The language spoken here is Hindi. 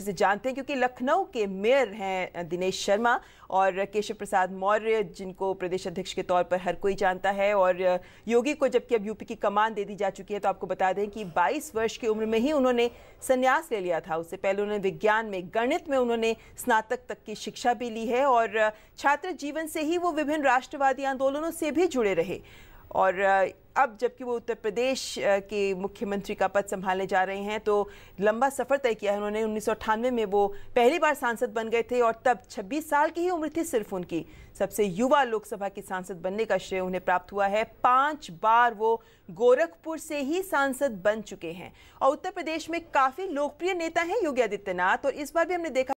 अच्छे से जानते हैं, क्योंकि लखनऊ के मेयर हैं दिनेश शर्मा और केशव प्रसाद मौर्य, जिनको प्रदेश अध्यक्ष के तौर पर हर कोई जानता है। और योगी को जबकि अब यूपी की कमान दे दी जा चुकी है तो आपको बता दें कि 22 वर्ष की उम्र में ही उन्होंने संन्यास ले लिया था। उससे पहले उन्होंने विज्ञान में, गणित में उन्होंने स्नातक तक की शिक्षा भी ली है और छात्र जीवन से ही वो विभिन्न राष्ट्रवादी आंदोलनों से भी जुड़े रहे। और अब जबकि वो उत्तर प्रदेश के मुख्यमंत्री का पद संभालने जा रहे हैं तो लंबा सफ़र तय किया है उन्होंने। उन्नीस सौ अठानवे में वो पहली बार सांसद बन गए थे और तब 26 साल की ही उम्र थी सिर्फ़ उनकी। सबसे युवा लोकसभा की सांसद बनने का श्रेय उन्हें प्राप्त हुआ है। पाँच बार वो गोरखपुर से ही सांसद बन चुके हैं। और उत्तर प्रदेश में काफ़ी लोकप्रिय नेता हैं योगी आदित्यनाथ और इस बार भी हमने देखा